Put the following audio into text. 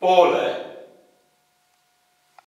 pole.